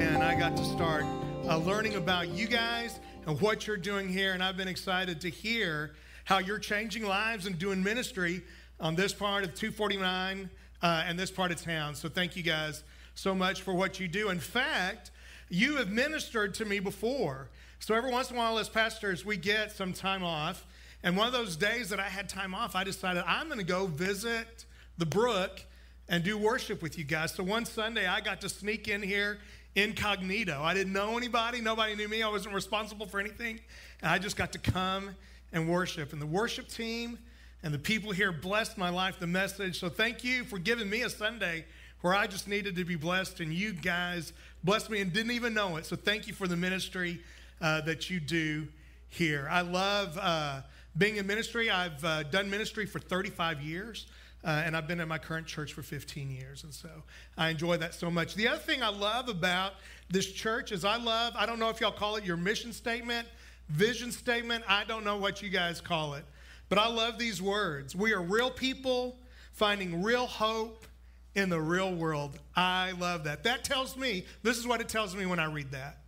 And I got to start uh, learning about you guys and what you're doing here. And I've been excited to hear how you're changing lives and doing ministry on this part of 249 uh, and this part of town. So thank you guys so much for what you do. In fact, you have ministered to me before. So every once in a while, as pastors, we get some time off. And one of those days that I had time off, I decided I'm going to go visit the brook and do worship with you guys. So one Sunday, I got to sneak in here incognito. I didn't know anybody, nobody knew me, I wasn't responsible for anything. And I just got to come and worship. And the worship team and the people here blessed my life, the message. So thank you for giving me a Sunday where I just needed to be blessed, and you guys blessed me and didn't even know it. So thank you for the ministry uh, that you do here. I love. Uh, being in ministry, I've uh, done ministry for 35 years, uh, and I've been at my current church for 15 years, and so I enjoy that so much. The other thing I love about this church is I love, I don't know if y'all call it your mission statement, vision statement, I don't know what you guys call it, but I love these words. We are real people finding real hope in the real world. I love that. That tells me, this is what it tells me when I read that,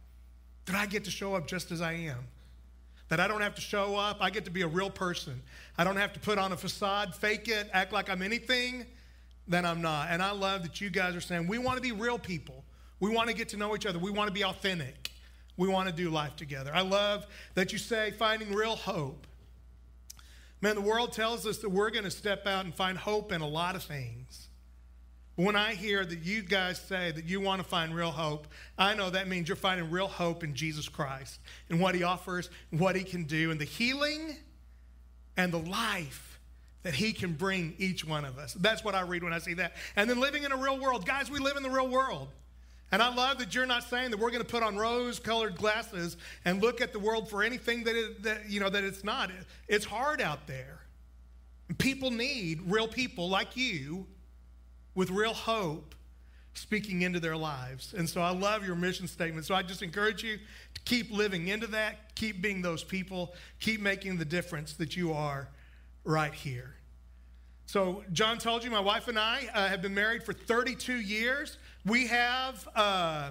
that I get to show up just as I am that I don't have to show up. I get to be a real person. I don't have to put on a facade, fake it, act like I'm anything that I'm not. And I love that you guys are saying we want to be real people. We want to get to know each other. We want to be authentic. We want to do life together. I love that you say finding real hope. Man, the world tells us that we're going to step out and find hope in a lot of things. When I hear that you guys say that you want to find real hope, I know that means you're finding real hope in Jesus Christ and what he offers, what he can do, and the healing and the life that he can bring each one of us. That's what I read when I see that. And then living in a real world. Guys, we live in the real world. And I love that you're not saying that we're going to put on rose-colored glasses and look at the world for anything that, it, that you know that it's not. It's hard out there. People need real people like you with real hope speaking into their lives. And so I love your mission statement. So I just encourage you to keep living into that, keep being those people, keep making the difference that you are right here. So, John told you, my wife and I uh, have been married for 32 years. We have uh,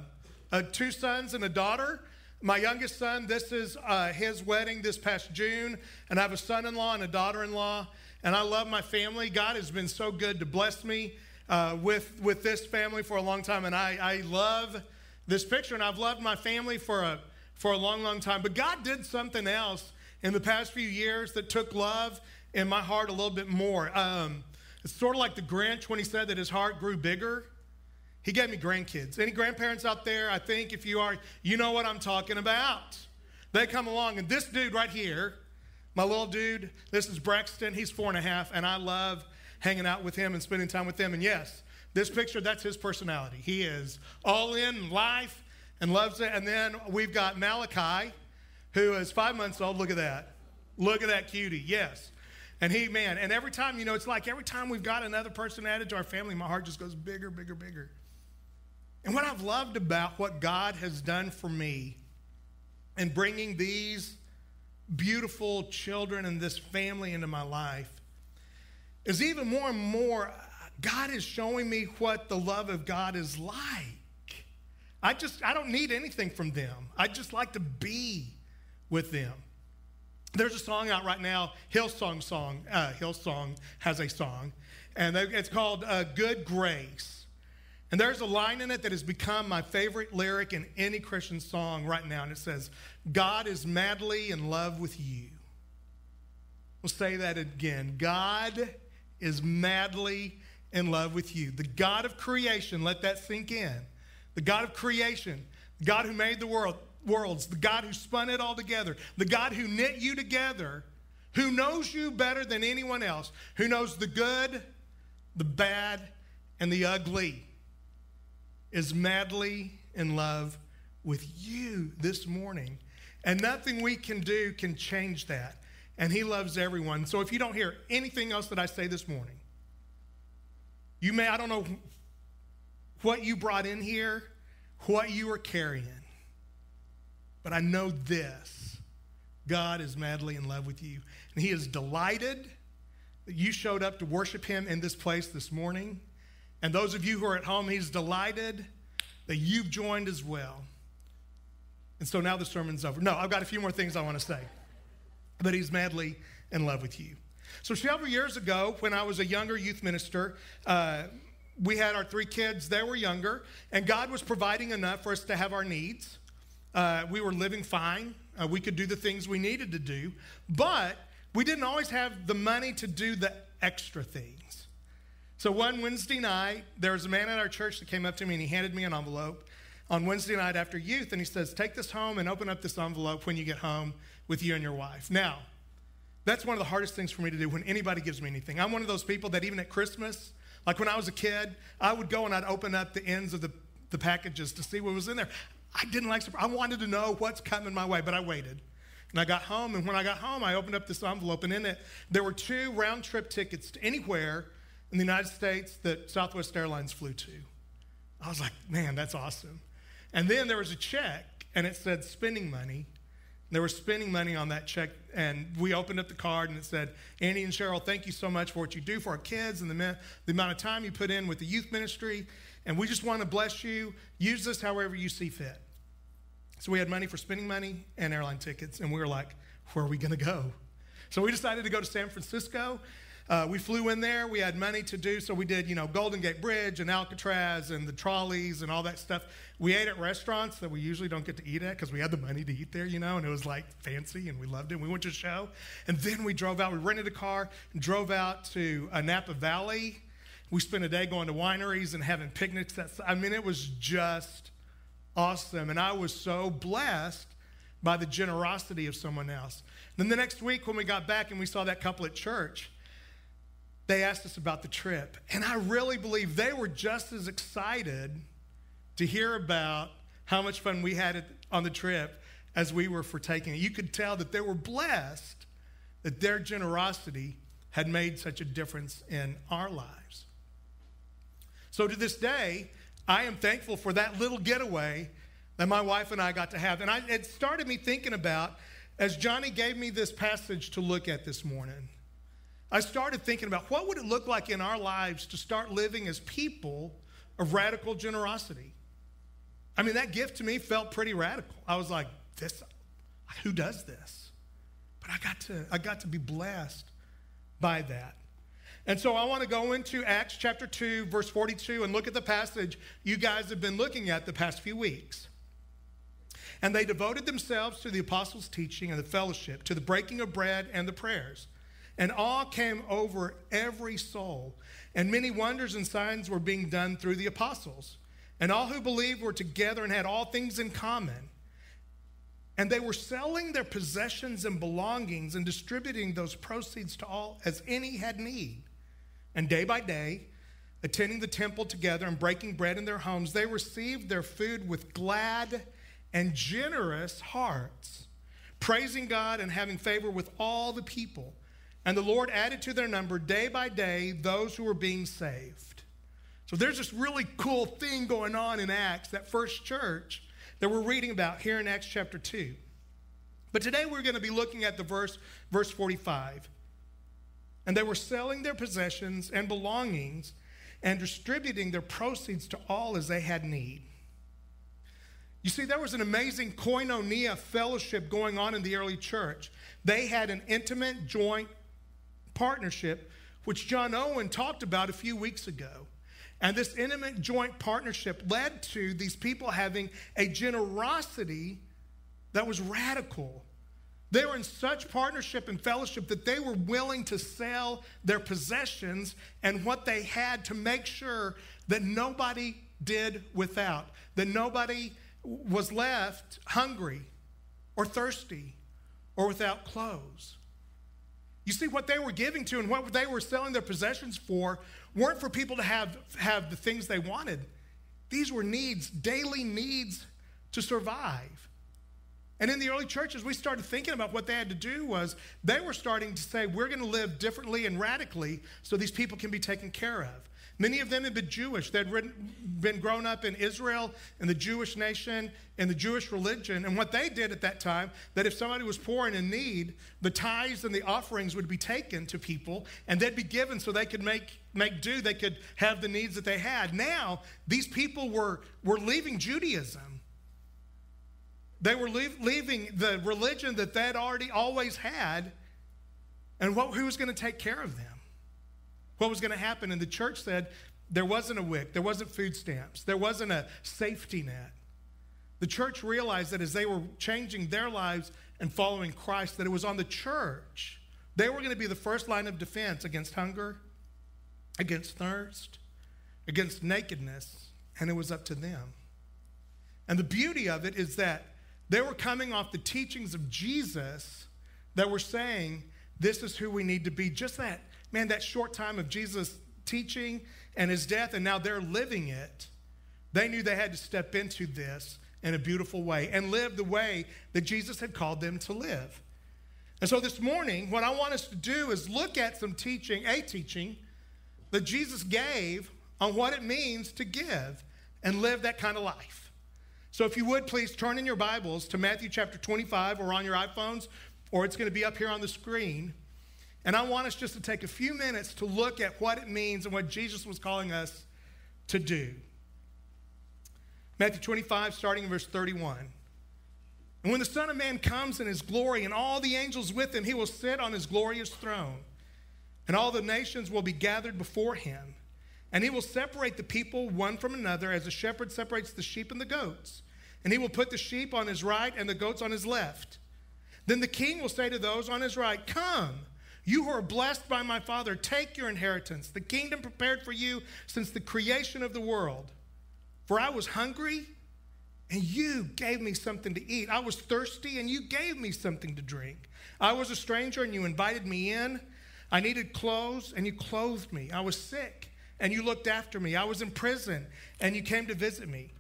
uh, two sons and a daughter. My youngest son, this is uh, his wedding this past June, and I have a son in law and a daughter in law. And I love my family. God has been so good to bless me uh, with, with this family for a long time, and I, I love this picture, and I've loved my family for a, for a long, long time. But God did something else in the past few years that took love in my heart a little bit more. Um, it's sort of like the Grinch when he said that his heart grew bigger. He gave me grandkids. Any grandparents out there? I think if you are, you know what I'm talking about. They come along, and this dude right here, my little dude, this is Braxton. He's four and a half, and I love hanging out with him and spending time with him. And yes, this picture, that's his personality. He is all in life and loves it. And then we've got Malachi, who is five months old. Look at that. Look at that cutie. Yes. And he, man, and every time, you know, it's like every time we've got another person added to our family, my heart just goes bigger, bigger, bigger. And what I've loved about what God has done for me in bringing these beautiful children and this family into my life is even more and more, God is showing me what the love of God is like. I just, I don't need anything from them. I just like to be with them. There's a song out right now, Hillsong song. Uh, Hillsong has a song, and it's called uh, "Good Grace." And there's a line in it that has become my favorite lyric in any Christian song right now, and it says, "God is madly in love with you." We'll say that again. God is madly in love with you. The God of creation, let that sink in. The God of creation, the God who made the world, worlds, the God who spun it all together, the God who knit you together, who knows you better than anyone else, who knows the good, the bad, and the ugly, is madly in love with you this morning. And nothing we can do can change that and He loves everyone. So if you don't hear anything else that I say this morning, you may, I don't know what you brought in here, what you are carrying, but I know this God is madly in love with you, and He is delighted that you showed up to worship Him in this place this morning. And those of you who are at home, He's delighted that you've joined as well. And so now the sermon's over. No, I've got a few more things I want to say. But He's madly in love with you. So, several years ago, when I was a younger youth minister, uh, we had our three kids, they were younger, and God was providing enough for us to have our needs. Uh, we were living fine. Uh, we could do the things we needed to do, but we didn't always have the money to do the extra things. So one Wednesday night, there was a man at our church that came up to me and he handed me an envelope on Wednesday night after youth, and he says, Take this home and open up this envelope when you get home with you and your wife. Now, that's one of the hardest things for me to do when anybody gives me anything. I'm one of those people that even at Christmas, like when I was a kid, I would go and I'd open up the ends of the, the packages to see what was in there. I didn't like I wanted to know what's coming my way, but I waited. And I got home, and when I got home, I opened up this envelope, and in it, there were two round trip tickets to anywhere in the United States that Southwest Airlines flew to. I was like, man, that's awesome. And then there was a check, and it said spending money. They were spending money on that check, and we opened up the card, and it said, Andy and Cheryl, thank you so much for what you do for our kids and the, the amount of time you put in with the youth ministry. And we just want to bless you. Use this however you see fit. So we had money for spending money and airline tickets, and we were like, where are we going to go? So we decided to go to San Francisco. Uh, we flew in there. We had money to do, so we did, you know, Golden Gate Bridge and Alcatraz and the trolleys and all that stuff. We ate at restaurants that we usually don't get to eat at because we had the money to eat there, you know, and it was like fancy and we loved it. We went to a show, and then we drove out. We rented a car and drove out to uh, Napa Valley we spent a day going to wineries and having picnics. That's, I mean, it was just awesome. And I was so blessed by the generosity of someone else. Then the next week, when we got back and we saw that couple at church, they asked us about the trip. And I really believe they were just as excited to hear about how much fun we had on the trip as we were for taking it. You could tell that they were blessed that their generosity had made such a difference in our lives. So to this day, I am thankful for that little getaway that my wife and I got to have. And I, it started me thinking about, as Johnny gave me this passage to look at this morning, I started thinking about what would it look like in our lives to start living as people of radical generosity. I mean, that gift to me felt pretty radical. I was like, this, who does this? But I got to, I got to be blessed by that. And so I want to go into Acts chapter 2, verse 42, and look at the passage you guys have been looking at the past few weeks. And they devoted themselves to the apostles' teaching and the fellowship, to the breaking of bread and the prayers. And awe came over every soul, and many wonders and signs were being done through the apostles. And all who believed were together and had all things in common. And they were selling their possessions and belongings and distributing those proceeds to all as any had need. And day by day, attending the temple together and breaking bread in their homes, they received their food with glad and generous hearts, praising God and having favor with all the people. And the Lord added to their number day by day those who were being saved. So there's this really cool thing going on in Acts, that first church that we're reading about here in Acts chapter 2. But today we're going to be looking at the verse, verse 45. And they were selling their possessions and belongings and distributing their proceeds to all as they had need. You see, there was an amazing koinonia fellowship going on in the early church. They had an intimate joint partnership, which John Owen talked about a few weeks ago. And this intimate joint partnership led to these people having a generosity that was radical they were in such partnership and fellowship that they were willing to sell their possessions and what they had to make sure that nobody did without, that nobody was left hungry or thirsty or without clothes. You see, what they were giving to and what they were selling their possessions for weren't for people to have, have the things they wanted. These were needs, daily needs to survive. And in the early churches, we started thinking about what they had to do was they were starting to say, we're going to live differently and radically so these people can be taken care of. Many of them had been Jewish. They'd been grown up in Israel, in the Jewish nation, in the Jewish religion. And what they did at that time, that if somebody was poor and in need, the tithes and the offerings would be taken to people and they'd be given so they could make, make do, they could have the needs that they had. Now, these people were, were leaving Judaism. They were leave, leaving the religion that they'd already always had. And what, who was going to take care of them? What was going to happen. And the church said there wasn't a WIC, there wasn't food stamps, there wasn't a safety net. The church realized that as they were changing their lives and following Christ, that it was on the church. They were going to be the first line of defense against hunger, against thirst, against nakedness, and it was up to them. And the beauty of it is that they were coming off the teachings of Jesus that were saying, This is who we need to be. Just that man, that short time of Jesus' teaching and his death, and now they're living it, they knew they had to step into this in a beautiful way and live the way that Jesus had called them to live. And so this morning, what I want us to do is look at some teaching, a teaching that Jesus gave on what it means to give and live that kind of life. So if you would please turn in your Bibles to Matthew chapter 25 or on your iPhones, or it's going to be up here on the screen. And I want us just to take a few minutes to look at what it means and what Jesus was calling us to do. Matthew 25, starting in verse 31. And when the Son of Man comes in his glory and all the angels with him, he will sit on his glorious throne. And all the nations will be gathered before him. And he will separate the people one from another as a shepherd separates the sheep and the goats. And he will put the sheep on his right and the goats on his left. Then the king will say to those on his right, Come. You who are blessed by my Father, take your inheritance, the kingdom prepared for you since the creation of the world. For I was hungry, and you gave me something to eat. I was thirsty, and you gave me something to drink. I was a stranger, and you invited me in. I needed clothes, and you clothed me. I was sick, and you looked after me. I was in prison, and you came to visit me.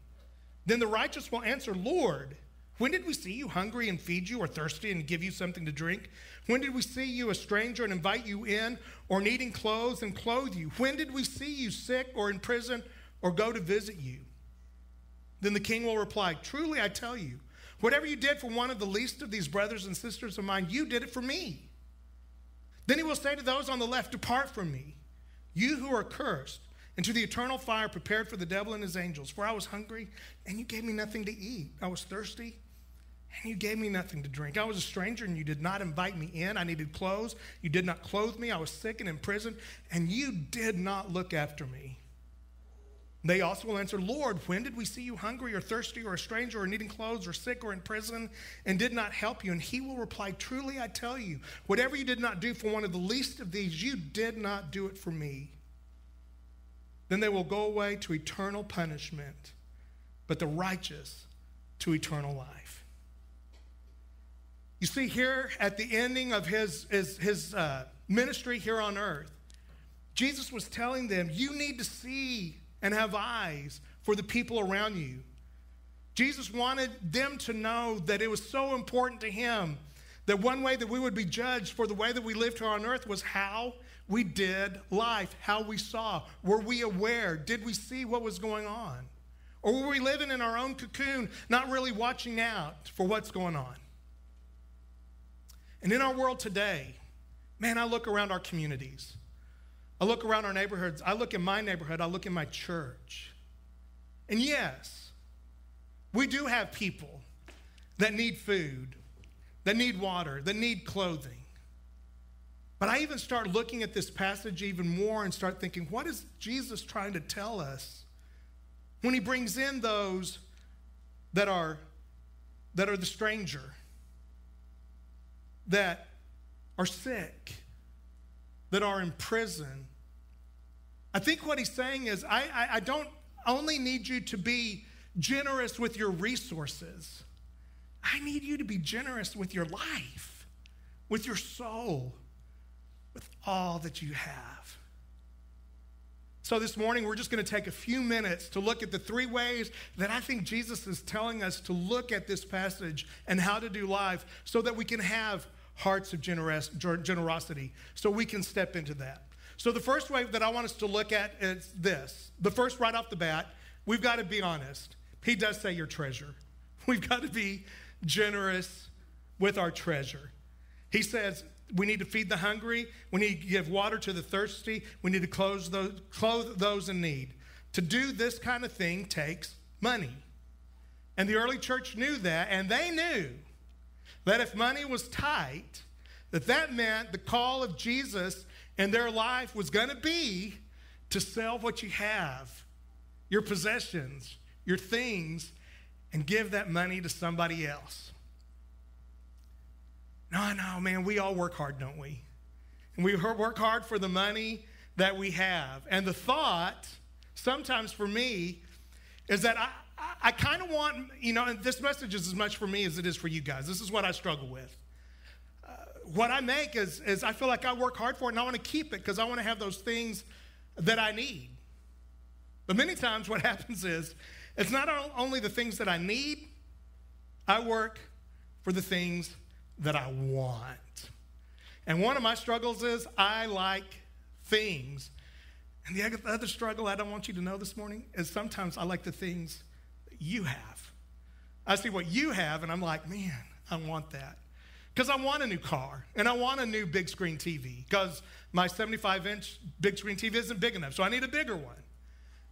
Then the righteous will answer, Lord, when did we see you hungry and feed you, or thirsty and give you something to drink? When did we see you a stranger and invite you in, or needing clothes and clothe you? When did we see you sick or in prison or go to visit you? Then the king will reply, Truly I tell you, whatever you did for one of the least of these brothers and sisters of mine, you did it for me. Then he will say to those on the left, Depart from me, you who are cursed, into the eternal fire prepared for the devil and his angels. For I was hungry, and you gave me nothing to eat. I was thirsty and you gave me nothing to drink. I was a stranger and you did not invite me in. I needed clothes. You did not clothe me. I was sick and in prison, and you did not look after me. They also will answer, Lord, when did we see you hungry or thirsty or a stranger or needing clothes or sick or in prison and did not help you? And he will reply, Truly I tell you, whatever you did not do for one of the least of these, you did not do it for me. Then they will go away to eternal punishment, but the righteous to eternal life. You see, here at the ending of his, his, his uh, ministry here on earth, Jesus was telling them, You need to see and have eyes for the people around you. Jesus wanted them to know that it was so important to him that one way that we would be judged for the way that we lived here on earth was how we did life, how we saw. Were we aware? Did we see what was going on? Or were we living in our own cocoon, not really watching out for what's going on? And in our world today, man, I look around our communities. I look around our neighborhoods. I look in my neighborhood. I look in my church. And yes, we do have people that need food, that need water, that need clothing. But I even start looking at this passage even more and start thinking, what is Jesus trying to tell us when he brings in those that are, that are the stranger? That are sick, that are in prison. I think what he's saying is, I, I, I don't only need you to be generous with your resources, I need you to be generous with your life, with your soul, with all that you have. So, this morning, we're just going to take a few minutes to look at the three ways that I think Jesus is telling us to look at this passage and how to do life so that we can have hearts of generosity so we can step into that. So, the first way that I want us to look at is this. The first, right off the bat, we've got to be honest. He does say your treasure. We've got to be generous with our treasure. He says we need to feed the hungry, we need to give water to the thirsty, we need to clothe those, clothe those in need. To do this kind of thing takes money. And the early church knew that, and they knew that if money was tight, that that meant the call of Jesus in their life was going to be to sell what you have, your possessions, your things, and give that money to somebody else. No, no, man, we all work hard, don't we? And we work hard for the money that we have. And the thought, sometimes for me, is that I, I, kind of want, you know, and this message is as much for me as it is for you guys. This is what I struggle with. Uh, what I make is, is I feel like I work hard for it and I want to keep it because I want to have those things that I need. But many times what happens is it's not only the things that I need, I work for the things that I want. And one of my struggles is I like things. And the other struggle I don't want you to know this morning is sometimes I like the things you have. I see what you have, and I'm like, man, I want that. Because I want a new car and I want a new big screen TV because my 75 inch big screen TV isn't big enough. So I need a bigger one.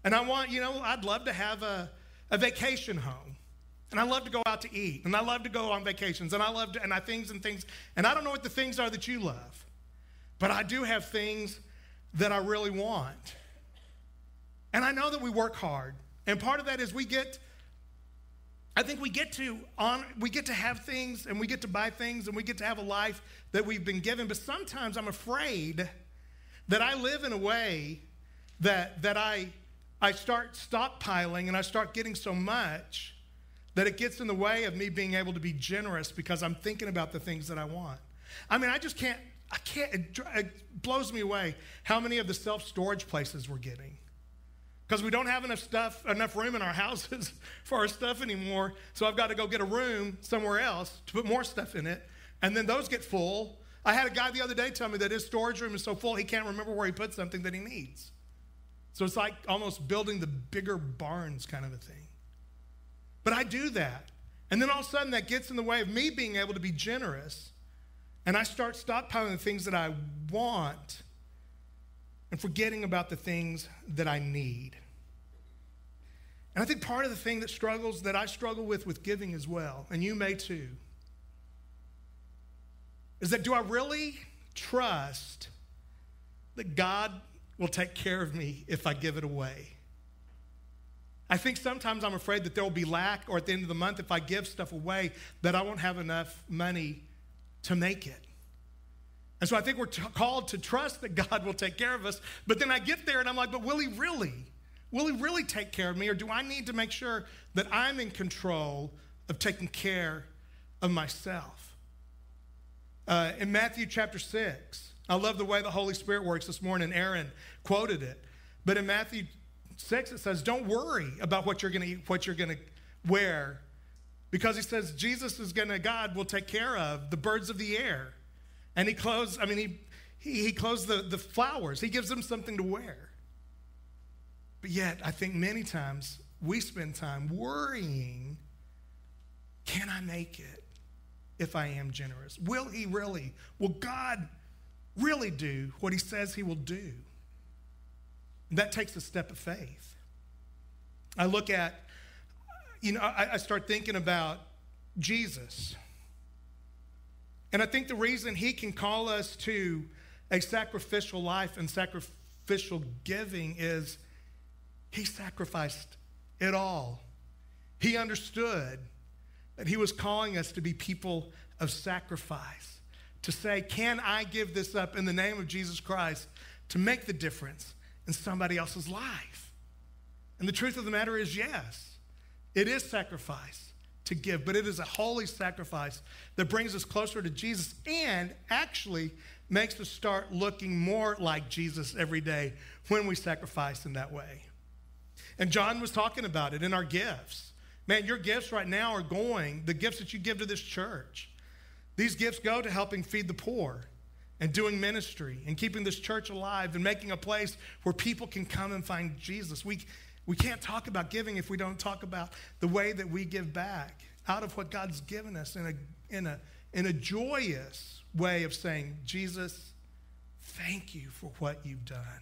And I want, you know, I'd love to have a, a vacation home. And I love to go out to eat. And I love to go on vacations. And I love to, and I things and things. And I don't know what the things are that you love. But I do have things that I really want. And I know that we work hard. And part of that is we get, I think we get to on we get to have things and we get to buy things and we get to have a life that we've been given. But sometimes I'm afraid that I live in a way that that I I start stockpiling and I start getting so much that it gets in the way of me being able to be generous because I'm thinking about the things that I want. I mean, I just can't, I can't, it, it blows me away how many of the self storage places we're getting. Because we don't have enough stuff, enough room in our houses for our stuff anymore. So I've got to go get a room somewhere else to put more stuff in it. And then those get full. I had a guy the other day tell me that his storage room is so full he can't remember where he put something that he needs. So it's like almost building the bigger barns kind of a thing. But I do that. And then all of a sudden that gets in the way of me being able to be generous. And I start stockpiling the things that I want and forgetting about the things that I need. And I think part of the thing that struggles, that I struggle with with giving as well, and you may too, is that do I really trust that God will take care of me if I give it away. I think sometimes I'm afraid that there will be lack, or at the end of the month, if I give stuff away, that I won't have enough money to make it. And so I think we're t- called to trust that God will take care of us. But then I get there and I'm like, but will He really? Will He really take care of me? Or do I need to make sure that I'm in control of taking care of myself? Uh, in Matthew chapter 6, I love the way the Holy Spirit works this morning. Aaron quoted it. But in Matthew 6, it says, Don't worry about what you're going to eat, what you're going to wear. Because he says Jesus is going to, God will take care of the birds of the air. And he clothes, I mean, he, he, he clothes the, the flowers, he gives them something to wear. But yet, I think many times we spend time worrying can I make it if I am generous? Will he really? Will God really do what he says he will do. That takes a step of faith. I look at, you know, I, I start thinking about Jesus. And I think the reason he can call us to a sacrificial life and sacrificial giving is he sacrificed it all. He understood that he was calling us to be people of sacrifice to say, Can I give this up in the name of Jesus Christ to make the difference in somebody else's life? And the truth of the matter is, yes, it is sacrifice to give, but it is a holy sacrifice that brings us closer to Jesus and actually makes us start looking more like Jesus every day when we sacrifice in that way. And John was talking about it in our gifts. Man, your gifts right now are going, the gifts that you give to this church, these gifts go to helping feed the poor. And doing ministry and keeping this church alive and making a place where people can come and find Jesus. We, we can't talk about giving if we don't talk about the way that we give back out of what God's given us in a, in a, in a joyous way of saying, Jesus, thank you for what you've done.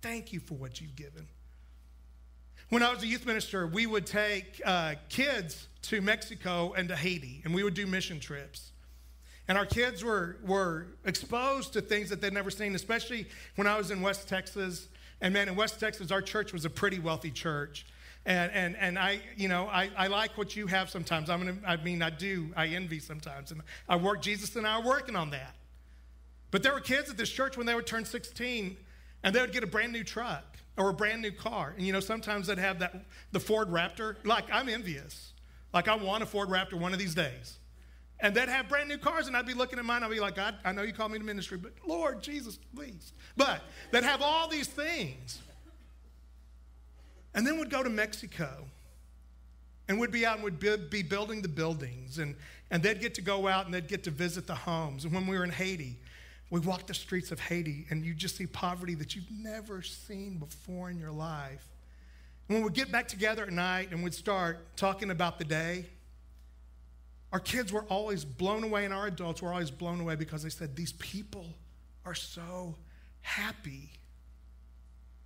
Thank you for what you've given. When I was a youth minister, we would take uh, kids to Mexico and to Haiti, and we would do mission trips. And our kids were, were exposed to things that they'd never seen, especially when I was in West Texas. And man, in West Texas, our church was a pretty wealthy church. And, and, and I, you know, I, I like what you have sometimes. I'm gonna, I mean, I do. I envy sometimes. And I work, Jesus and I are working on that. But there were kids at this church when they would turn 16 and they would get a brand new truck or a brand new car. And, you know, sometimes they'd have that, the Ford Raptor. Like, I'm envious. Like, I want a Ford Raptor one of these days. And they'd have brand new cars, and I'd be looking at mine. I'd be like, God, I know you called me to ministry, but Lord Jesus, please. But they'd have all these things. And then we'd go to Mexico and we'd be out and we'd be building the buildings, and, and they'd get to go out and they'd get to visit the homes. And when we were in Haiti, we walked the streets of Haiti, and you just see poverty that you've never seen before in your life. And when we'd get back together at night and we'd start talking about the day, our kids were always blown away, and our adults were always blown away because they said, These people are so happy.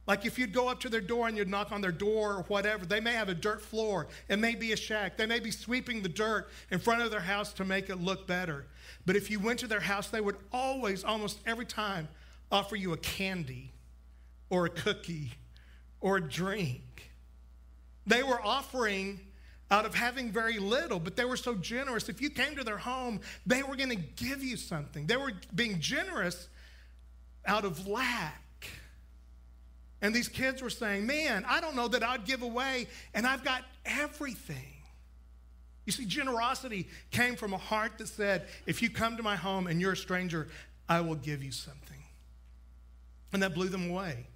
Like if you'd go up to their door and you'd knock on their door or whatever, they may have a dirt floor. It may be a shack. They may be sweeping the dirt in front of their house to make it look better. But if you went to their house, they would always, almost every time, offer you a candy or a cookie or a drink. They were offering out of having very little, but they were so generous. If you came to their home, they were going to give you something. They were being generous out of lack. And these kids were saying, Man, I don't know that I'd give away, and I've got everything. You see, generosity came from a heart that said, If you come to my home and you're a stranger, I will give you something. And that blew them away.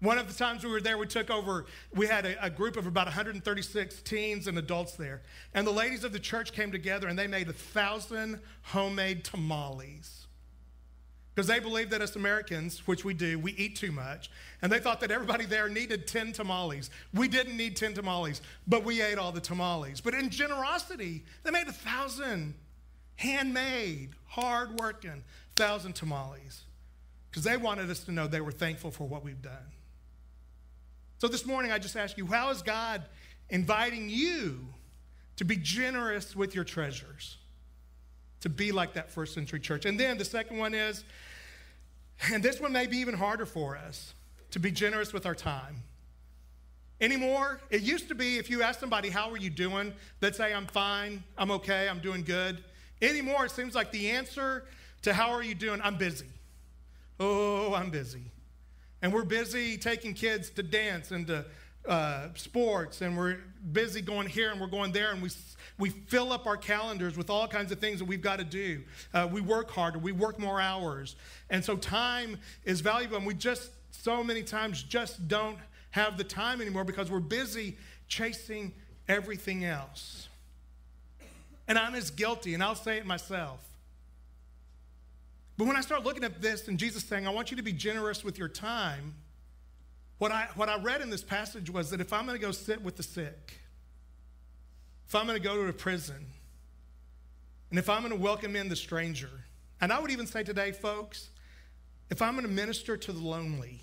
One of the times we were there, we took over, we had a, a, group of about 136 teens and adults there. And the ladies of the church came together and they made a thousand homemade tamales. Because they believed that us Americans, which we do, we eat too much. And they thought that everybody there needed 10 tamales. We didn't need 10 tamales, but we ate all the tamales. But in generosity, they made a thousand handmade, hard working, thousand tamales. Because they wanted us to know they were thankful for what we've done. So this morning, I just ask you, how is God inviting you to be generous with your treasures? To be like that first century church. And then the second one is, and this one may be even harder for us, to be generous with our time. Anymore, it used to be if you ask somebody, How are you doing? They'd say, I'm fine, I'm okay, I'm doing good. Anymore, it seems like the answer to how are you doing, I'm busy. Oh, I'm busy. And we're busy taking kids to dance and to uh, sports, and we're busy going here and we're going there, and we, we fill up our calendars with all kinds of things that we've got to do. Uh, we work harder, we work more hours. And so time is valuable, and we just so many times just don't have the time anymore because we're busy chasing everything else. And I'm as guilty, and I'll say it myself. But when I start looking at this and Jesus saying, I want you to be generous with your time, what I, what I read in this passage was that if I'm going to go sit with the sick, if I'm going to go to a prison, and if I'm going to welcome in the stranger, and I would even say today, folks, if I'm going to minister to the lonely,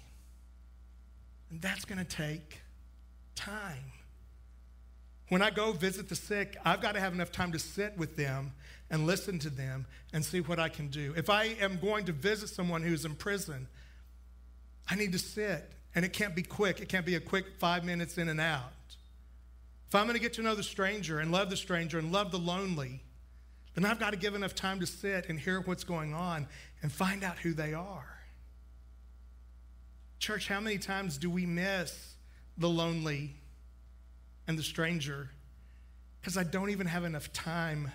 and that's going to take time. When I go visit the sick, I've got to have enough time to sit with them and listen to them and see what I can do. If I am going to visit someone who's in prison, I need to sit, and it can't be quick. It can't be a quick five minutes in and out. If I'm going to get to know the stranger and love the stranger and love the lonely, then I've got to give enough time to sit and hear what's going on and find out who they are. Church, how many times do we miss the lonely and the stranger because I don't even have enough time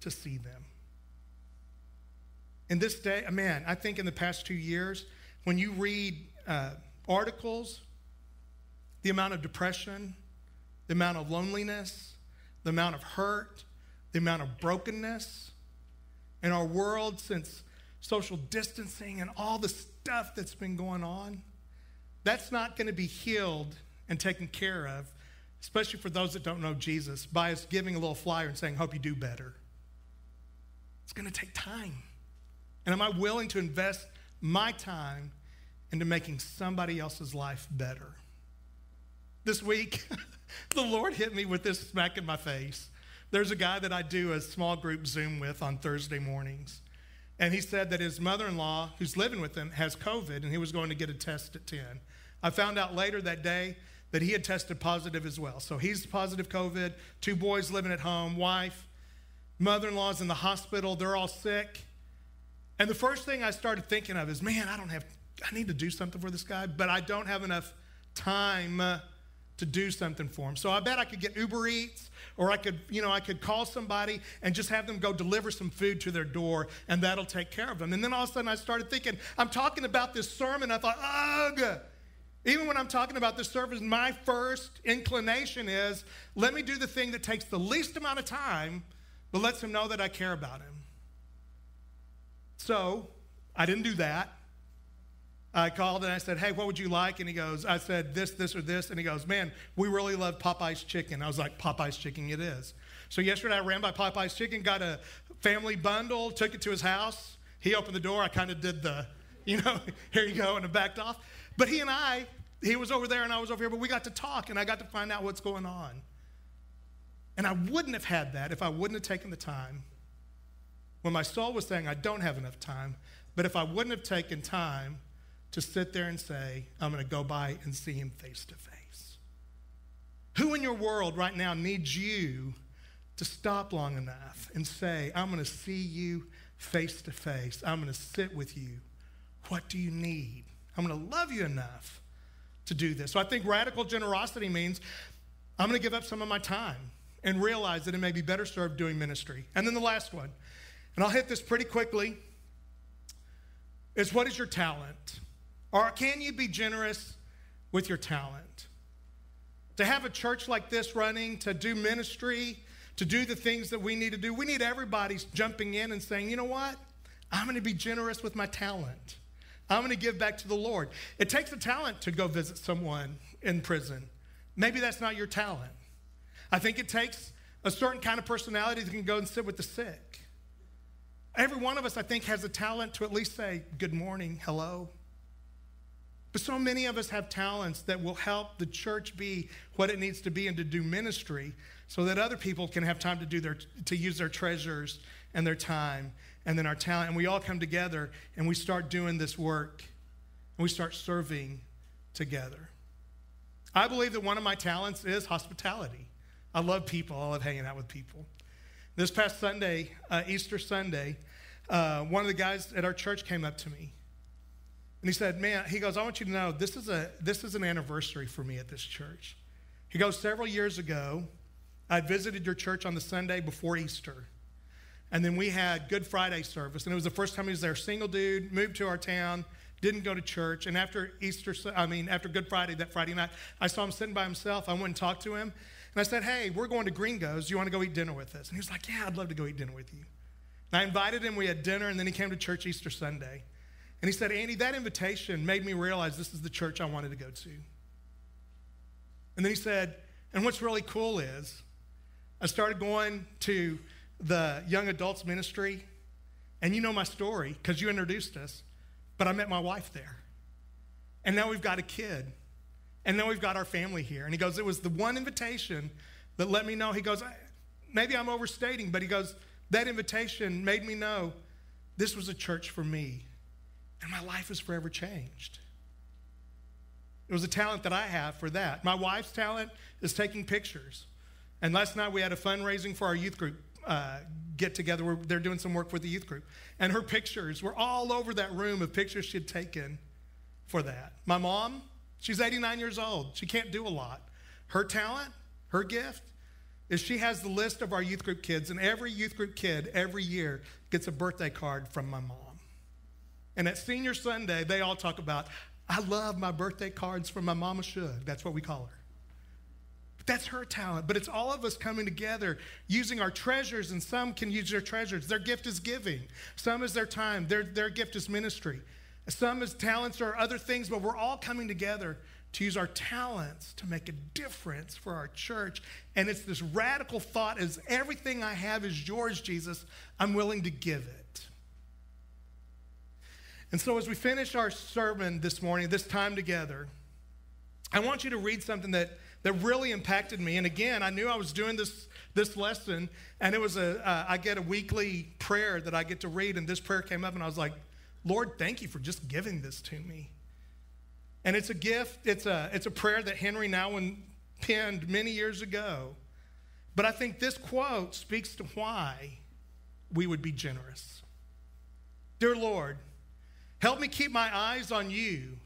to see them. In this day, man, I think in the past two years, when you read uh, articles, the amount of depression, the amount of loneliness, the amount of hurt, the amount of brokenness in our world since social distancing and all the stuff that's been going on, that's not going to be healed and taken care of, especially for those that don't know Jesus, by us giving a little flyer and saying, Hope you do better. It's going to take time. And am I willing to invest my time into making somebody else's life better? This week, the Lord hit me with this smack in my face. There's a guy that I do a small group Zoom with on Thursday mornings. And he said that his mother in law, who's living with him, has COVID and he was going to get a test at 10. I found out later that day that he had tested positive as well. So he's positive COVID, two boys living at home, wife, mother in law's in the hospital, they're all sick. And the first thing I started thinking of is, man, I don't have, I need to do something for this guy, but I don't have enough time uh, to do something for him. So I bet I could get Uber Eats or I could, you know, I could call somebody and just have them go deliver some food to their door and that'll take care of them. And then all of a sudden I started thinking, I'm talking about this sermon. I thought, ugh. Even when I'm talking about this service, my first inclination is let me do the thing that takes the least amount of time, but lets him know that I care about him. So I didn't do that. I called and I said, Hey, what would you like? And he goes, I said, This, this, or this. And he goes, Man, we really love Popeye's chicken. I was like, Popeye's chicken, it is. So yesterday I ran by Popeye's chicken, got a family bundle, took it to his house. He opened the door. I kind of did the, you know, here you go, and I backed off. But he and I, he was over there and I was over here, but we got to talk and I got to find out what's going on. And I wouldn't have had that if I wouldn't have taken the time when my soul was saying, I don't have enough time. But if I wouldn't have taken time, to sit there and say, I'm going to go by and see him face to face? Who in your world right now needs you to stop long enough and say, I'm going to see you face to face? I'm going to sit with you. What do you need? I'm going to love you enough to do this. So I think radical generosity means I'm going to give up some of my time and realize that it may be better served doing ministry. And then the last one, and I'll hit this pretty quickly, is what is your talent? Or can you be generous with your talent? To have a church like this running, to do ministry, to do the things that we need to do, we need everybody jumping in and saying, you know what? I'm going to be generous with my talent. I'm going to give back to the Lord. It takes a talent to go visit someone in prison. Maybe that's not your talent. I think it takes a certain kind of personality that can go and sit with the sick. Every one of us, I think, has a talent to at least say, Good morning, hello, but so many of us have talents that will help the church be what it needs to be and to do ministry so that other people can have time to do their to use their treasures and their time and then our talent and we all come together and we start doing this work and we start serving together. I believe that one of my talents is hospitality. I love people. I love hanging out with people. This past Sunday, uh, Easter Sunday, uh, one of the guys at our church came up to me and he said, Man, he goes, I want you to know this is, a, this is an anniversary for me at this church. He goes, Several years ago, I visited your church on the Sunday before Easter. And then we had Good Friday service. And it was the first time he was there. Single dude, moved to our town, didn't go to church. And after Easter, I mean, after Good Friday, that Friday night, I saw him sitting by himself. I went and talked to him. And I said, Hey, we're going to Gringos. You want to go eat dinner with us? And he was like, Yeah, I'd love to go eat dinner with you. And I invited him. We had dinner. And then he came to church Easter Sunday. And he said, Andy, that invitation made me realize this is the church I wanted to go to. And then he said, and what's really cool is I started going to the young adults ministry, and you know my story because you introduced us, but I met my wife there. And now we've got a kid. And then we've got our family here. And he goes, It was the one invitation that let me know. He goes, Maybe I'm overstating, but he goes, That invitation made me know this was a church for me. And my life was forever changed. It was a talent that I have for that. My wife's talent is taking pictures. And last night we had a fundraising for our youth group uh, get together. We're, they're doing some work with the youth group. And her pictures were all over that room of pictures she had taken for that. My mom, she's 89 years old. She can't do a lot. Her talent, her gift, is she has the list of our youth group kids, and every youth group kid every year gets a birthday card from my mom. And at Senior Sunday, they all talk about, I love my birthday cards from my mama Shug. That's what we call her. But That's her talent, but it's all of us coming together using our treasures, and some can use their treasures. Their gift is giving, some is their time, their, their gift is ministry, some is talents or other things, but we're all coming together to use our talents to make a difference for our church. And it's this radical thought is everything I have is yours, Jesus. I'm willing to give it. And so as we finish our sermon this morning, this time together, I want you to read something that, that really impacted me. And again, I knew I was doing this, this lesson, and it was a uh, I get a weekly prayer that I get to read, and this prayer came up, and I was like, Lord, thank you for just giving this to me. And it's a gift, it's a, it's a prayer that Henri Nouwen penned many years ago. But I think this quote speaks to why we would be generous. Dear Lord, help me keep my eyes on you.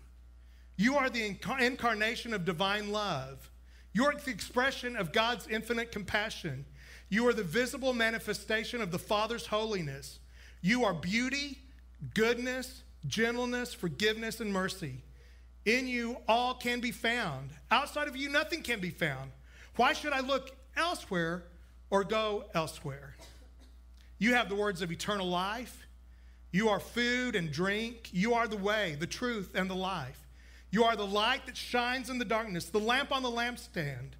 You are the incarnation of divine love. You are the expression of God's infinite compassion. You are the visible manifestation of the Father's holiness. You are beauty, goodness, gentleness, forgiveness, and mercy. In you, all can be found. Outside of you, nothing can be found. Why should I look elsewhere or go elsewhere? You have the words of eternal life. You are food and drink. You are the way, the truth, and the life. You are the light that shines in the darkness, the lamp on the lampstand.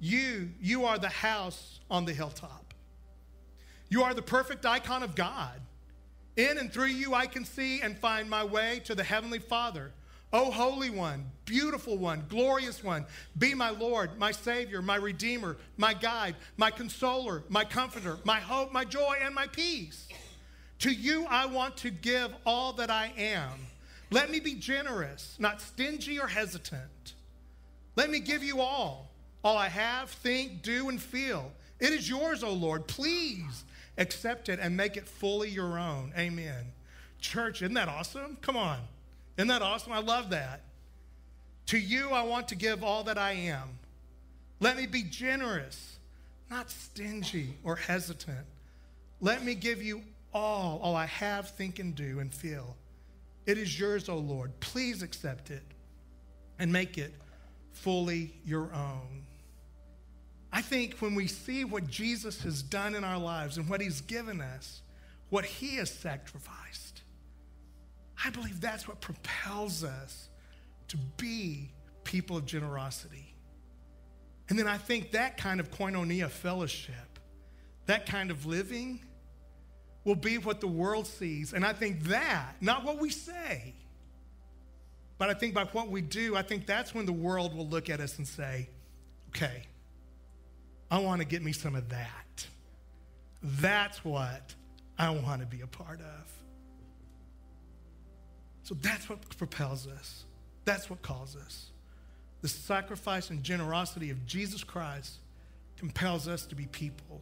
You, you are the house on the hilltop. You are the perfect icon of God. In and through you, I can see and find my way to the Heavenly Father. O Holy One, beautiful one, glorious one, be my Lord, my Savior, my Redeemer, my guide, my consoler, my comforter, my hope, my joy, and my peace. To you I want to give all that I am. Let me be generous, not stingy or hesitant. Let me give you all, all I have, think, do, and feel. It is yours, O Lord. Please accept it and make it fully your own. Amen. Church, isn't that awesome? Come on. Isn't that awesome? I love that. To you, I want to give all that I am. Let me be generous, not stingy or hesitant. Let me give you all, all I have, think, and do and feel. It is yours, O Lord. Please accept it and make it fully your own. I think when we see what Jesus has done in our lives and what he's given us, what he has sacrificed, I believe that's what propels us to be people of generosity. And then I think that kind of koinonia fellowship, that kind of living, will be what the world sees. And I think that, not what we say, but I think by what we do, I think that's when the world will look at us and say, okay, I want to get me some of that. That's what I want to be a part of. So that's what propels us. That's what calls us. The sacrifice and generosity of Jesus Christ compels us to be people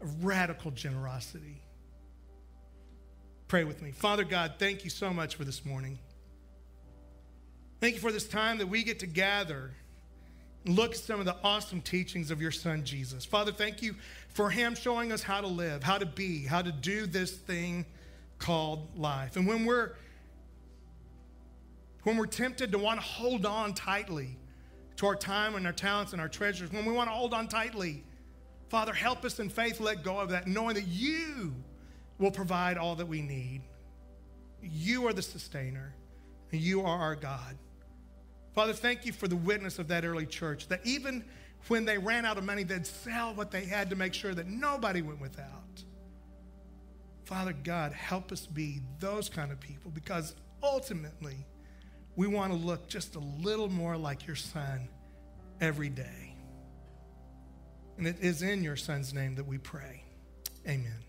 of radical generosity. Pray with me. Father God, thank you so much for this morning. Thank you for this time that we get to gather look at some of the awesome teachings of your son Jesus. Father, thank you for him showing us how to live, how to be, how to do this thing called life. And when we're when we're tempted to want to hold on tightly to our time and our talents and our treasures, when we want to hold on tightly, Father, help us in faith let go of that, knowing that you will provide all that we need. You are the sustainer, and you are our God. Father, thank you for the witness of that early church, that even when they ran out of money, they'd sell what they had to make sure that nobody went without. Father God, help us be those kind of people because ultimately, we want to look just a little more like your son every day. And it is in your son's name that we pray. Amen.